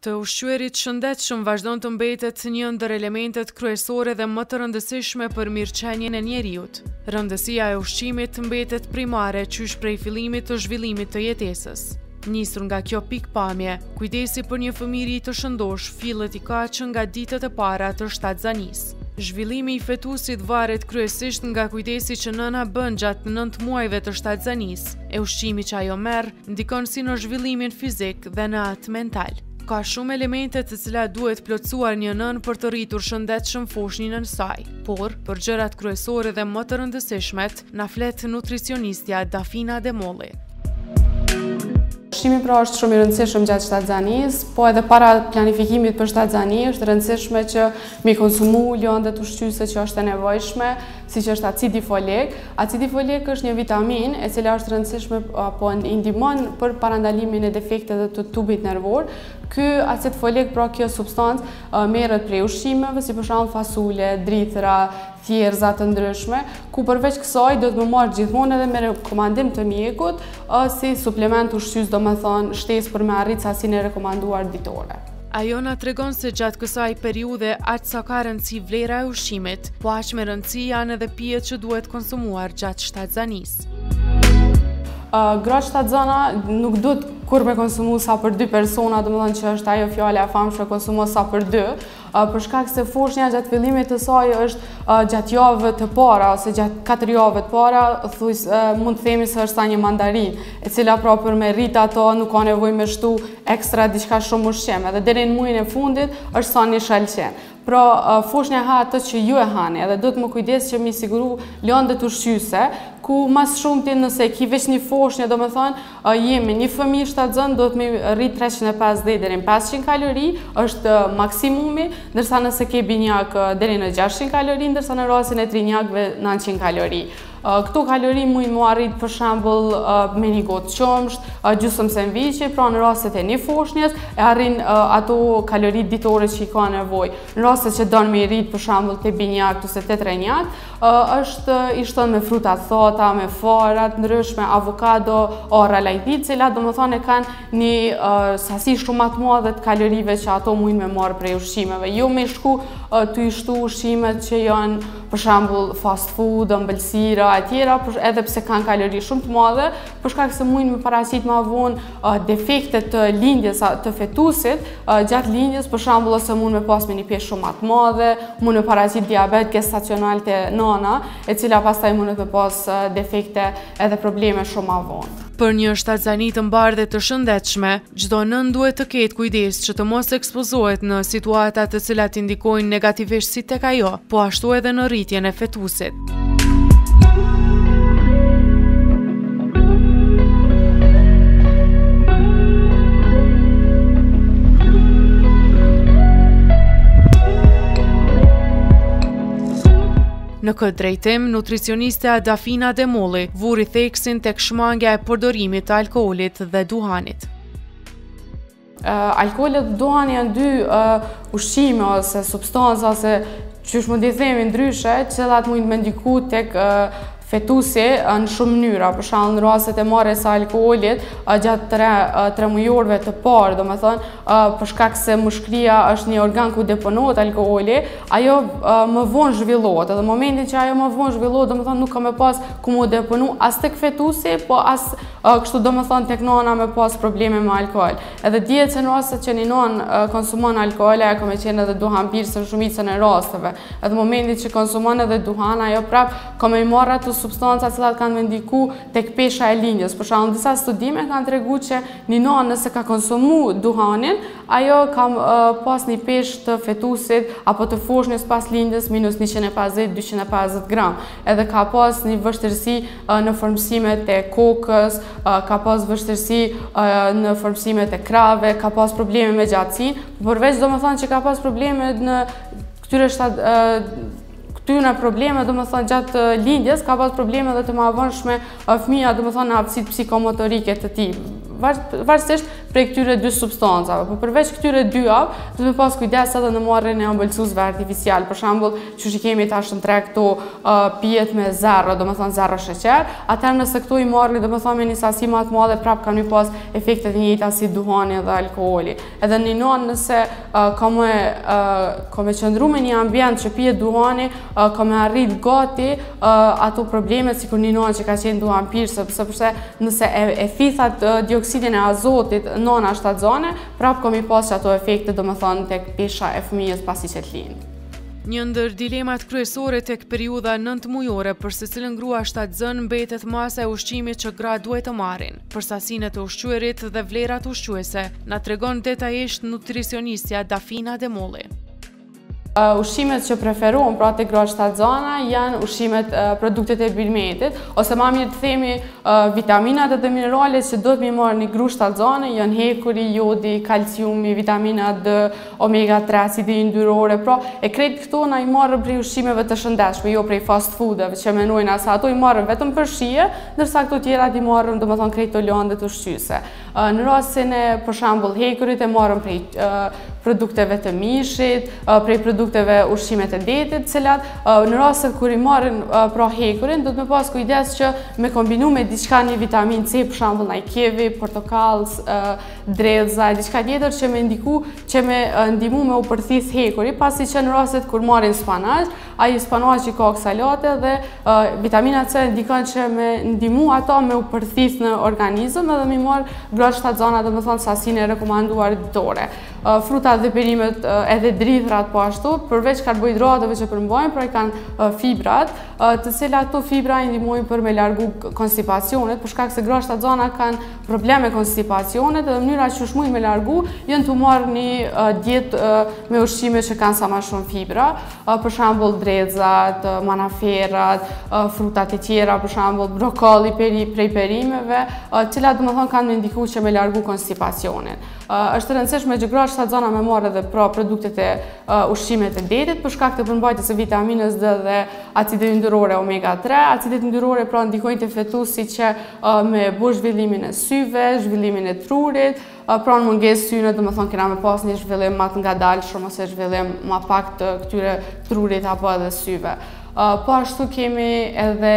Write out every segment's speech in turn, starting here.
të ushqyerit shëndetshëm vazhdon të mbetet një ndër elementet kryesore dhe më të rëndësishme për mirëqenien e njeriut. Rëndësia e ushqimit mbetet primare qysh prej fillimit të zhvillimit të jetesës. Nisur nga kjo pikëpamje, kujdesi për një fëmijëri të shëndoshë fillet i ka që nga ditët e para të shtatzanisë. Zhvillimi i fetusit varet kryesisht nga kujdesi që nëna bën gjatë nëntë muajve të shtatzanisë, e ushqimi që ajo merr, Ndikon si në zhvillimin fizik dhe në atë mental. Ka shumë elemente të cilat duhet t'i plotësojë një nënë për të rritur shëndetshëm foshnjën e saj. Por, për gjërat kryesore dhe më të rëndësishmet, na flet nutricionistja Dafina Demolli. Ushqimi pra është shumë i rëndësishëm gjatë shtatzanisë, po edhe para planifikimit për shtatzani është rëndësishme që m'i konsumu lëndët ushqyese që është e nevojshme, siç është acidi folik. Acidi folik është një vitaminë e cila është rëndësishme apo i ndihmon për parandalimin e defekteve të tubit nervor. Ky acid folik, pra kjo substancë merret prej ushqimeve, si për shembull fasule, drithëra, thjerrëza të ndryshme, ku përveç kësaj duhet me marr gjithmonë edhe me rekomandim të mjekut, si suplement ushqyes, domethonë shtesë për me arrit sasinë e rekomanduar ditore. Ajo na tregon se gjatë kësaj periudhe aq sa ka rëndësi vlera e ushqimit, po aq me rëndësi janë edhe pijet që duhet konsumuar gjatë shtatzanisë. Gratë shtatzana nuk duhet kurrë me konsumu sa për dy persona, domethonë që është ajo fjala e famshme konsumo sa për dy, për shkak se foshnja gjatë fillimit të saj është gjatë javëve të para, ose gjatë katër javëve të para, mund të themi se është sa një mandarinë, e cila pra për me rritë ato nuk ka nevojë me shtu Ekstra diçka shumë ushqim, edhe deri në muajin e fundit është sa një shalqin. Pra, foshnja ha atë që ju e hani, edhe duhet me kujdes që m'i siguru lëndët ushqyese, ku ma së shumti nëse ki veç një foshnje, domethonë, jemi një fëmijë shtatzënë, duhet m'i rrit 350 deri në 500 kalori, është maksimumi, ndërsa nëse ke binjakë deri në 600 kalori, ndërsa në rasin e trinjakve 900 kalori. Këto kalori mujnë m'u arrit për shembull me një gotë qumësht, gjysmë senviçi, pra në rastet e një foshnjes, i arrin ato kalori ditore që i ka nevojë. Në rastet që donë me i rrit për shembull te binjakët, ose te trenjakët, është i shton me fruta të thata, me fara të ndryshme, avokado, arra, lajthi, cilat domethonë e kanë një sasi shumë ma të madhe të kalorive që ato mujnë me marrë prej ushqimeve. Jo me shku t'i shtu ushqimet që janë për shembull fast food, ëmbëlsira e tjera, edhe pse kanë kalori shumë të madhe, për shkak se mujnë me paraqit ma vonë uh, defekte të lindjes të fetusit, uh, gjatë lindjes për shembull ose mund me pas me një peshë shumë ma të madhe, mund me paraqit diabet gestacional te nana, e cila pastaj munet me pas uh, defekte edhe probleme shumë ma vonë. Për një shtatzani të mbarë dhe të shëndetshme, çdo nënë duhet të ketë kujdes që të mos ekspozohet në situata të cilat ndikojnë negativisht si tek ajo, po ashtu edhe në rritjen e fetusit. Në këtë drejtim, nutricionistja Dafina Demolli vuri theksin tek shmangja e përdorimit të alkoolit dhe duhanit. Alkooli dhe duhani janë dy ushqime ose substanca ose qysh mund ti themi ndryshe, cilat mund me ndiku tek fetusi në shumë mënyra, për shembull në rastet e marrjes së alkoolit, gjatë tre mujorve të parë, domethënë, Për shkak se mushkëria është një organ ku deponohet alkooli, ajo më vonë zhvillohet. Edhe momentin që ajo më vonë zhvillohet, domethënë nuk ka me pas ku m'u deponu as tek fetusi, po as kështu domethënë tek nana me pas probleme me alkool. Edhe dihet që në rastet që një nonë konsumon alkool, ajo ka me qenë edhe duhanpirëse në shumicën e rasteve. Edhe momentin që konsumon edhe duhan, ajo prap ka me i marr ato substanca cilat kanë me ndiku tek pesha e lindjes. Për shembull, disa studime kanë tregu që Ni nonë nëse ka konsumu duhanin, ajo ka pas një peshë të fetusit apo të foshnjës pas lindjes minus njëqind e pesëdhjetë, dyqind e pesëdhjetë gram. Edhe ka pas një vështirësi në formësimet e kokës, ka pas vështirësi në formësimet e krahëve, ka pas probleme me gjatësinë, përveç domethënë që ka pas probleme në Këtyre shtat, këtyre në probleme, domethënë, gjatë lindjes, ka pas probleme dhe të mëvonshme fëmija, domethënë, në aftësitë psikomotorike të tij. Varësisht prej këtyre dy substancave, po përveç këtyre dyjave, duhet me pas kujdes edhe në marrjen e ambëlsuesve artificialë, për shambull, qysh i kemi tash në treg këto pijet me zero, domethënë, zero sheqer, atëherë nëse këto i marrin, domethënë, me një sasi ma të madhe, prapë kanë mi pas efektet e njëjta si duhani dhe alkooli. Edhe një nonë nëse ka me, ka me qëndru me një ambient që pihet duhani, ka me arrit gati ato problemet sikur një nonë që ka qenë duhanpirëse, sepse nëse e, e thith atë dioksidin e azotit nona shtatzone, prapë ka mi pas qato efekte domethënë tek pesha e fëmijës pasi që të lindë. Një ndër dilemat kryesore tek periudha 9 mujore për secilën grua shtatzënë mbetet masa e ushqimit që gratë duhet të marrin. Për sasinë e të ushqyerit dhe vlerat ushqyese, na tregon detajisht nutricionistja Dafina Demolli. Ushqimet që preferohen pra te gratë shtatzana janë ushqimet produktet e bylmetit, ose ma mirë të themi vitaminat dhe mineralet që duhet mi marrë një gru shtatzane, janë hekuri, jodi, kalciumi, vitamina D Omega tre, acide yndyrore, pra e krejt këto na i marrim prej ushqimeve të shëndetshme, jo prej fast foodeve që menojnë se ato i marrin vetëm për shije, ndërsa këto tjerat i marrin domethonë krejt ato landët ushqyese. Në rastin e për shembull hekurit e marrin prej produkteve të mishit, prej produkteve ushqimet e detit, cilat në rastin kur i marrin pra hekurin, duhet me pas kujdes që me kombinu me diçka një vitaminë C, për shembull naj kivi, portokal, Dredhëza, diçka tjetër që me ndiku, që me ndimu me u përthith hekuri, pasi që në rastet kur marrim spanaq, ai spanaqi ka oksalate dhe vitamina C ndikon që me ndimu ata me u përthith në organizëm edhe me marrë gratë shtatzana domethonë sasinë e rekomanduar ditore. Frutat dhe perimet edhe drithërat po ashtu, përveç karbohidrateve që përmbojnë, pra i kanë fibrat, të cilat të fibra i ndihmojnë për me largu konstipacionin, për shkak se gratë shtatzana kanë probleme konstipacionit dhe mënyra qysh muj me largu janë tu marrë një dietë me ushqime që kanë sa ma shumë fibra për shembull dredhëzat, manaferat, frutat e tjera për shembull brokoli peri, prej perimeve cilat domethonë kanë me ndiku që me largu konstipacionin është e rëndësishme që gratë shtatzana me marrë edhe pra produktet e ushqimet e detit për shkak të përmbajtjes së vitaminës D dhe acide yndyrore omega 3 acidet yndyrore pra ndikojnë te fetusi që me bo zhvillimin e syve, zhvillimin e trurit, pra në mungesë tyne, domethonë kena me pas një zhvillim ma të ngadalshëm, ose zhvillim ma pak të këtyre trurit apo edhe syve. Po ashtu kemi edhe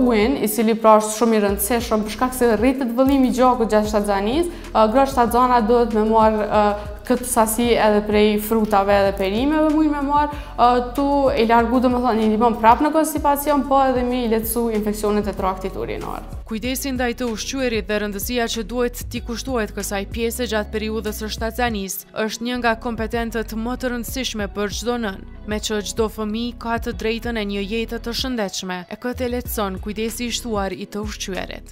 ujin, i cili pra është shumë i rëndësishëm, për shkak se rritet vëllimi i gjakut gjatë shtatzanisë, Gratë shtatzana duhet me marr këtë sasi edhe prej frutave edhe perimeve mujnë me marr tu i largu domethonë i ndihmon prap në konstipacion po edhe mi i lehtësu infeksionet e traktit urinar. Kujdesi ndaj të ushqyerit dhe rëndësia që duhet t'i kushtohet kësaj pjese gjatë periudhës së shtatzanisë është një nga kompetentët më të rëndësishme për çdo nënë, meqë çdo fëmijë ka të drejtën e një jete të shëndetshme e këtë e lehtëson kujdesi i shtuar i të ushqyerit.